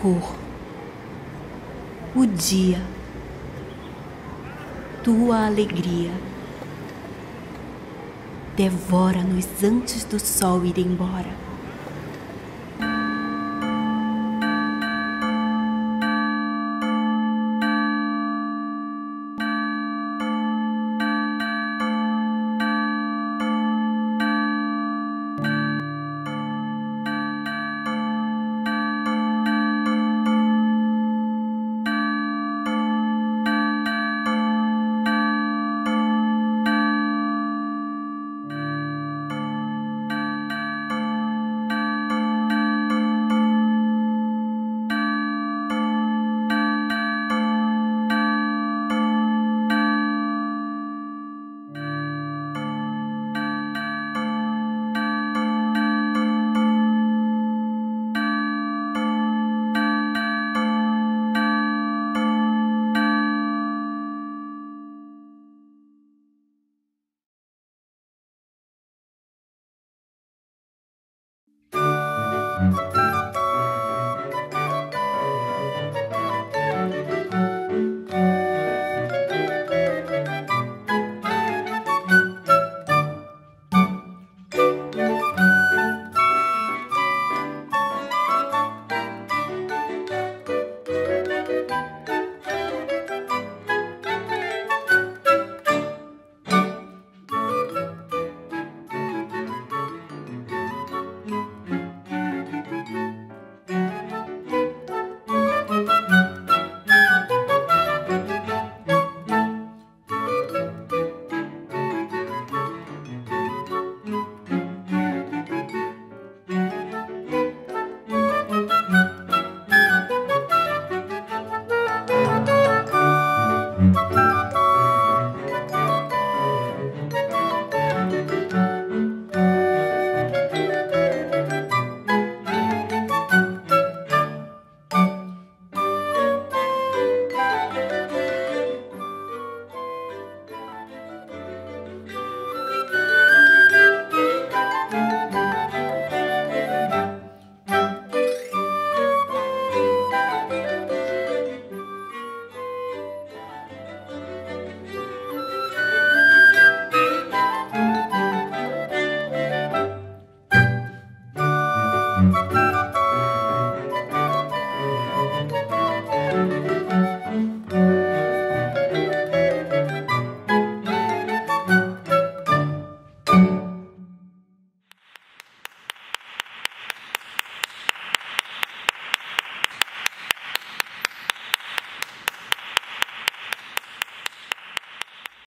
cor, o dia, tua alegria. Devora-nos antes do sol ir embora.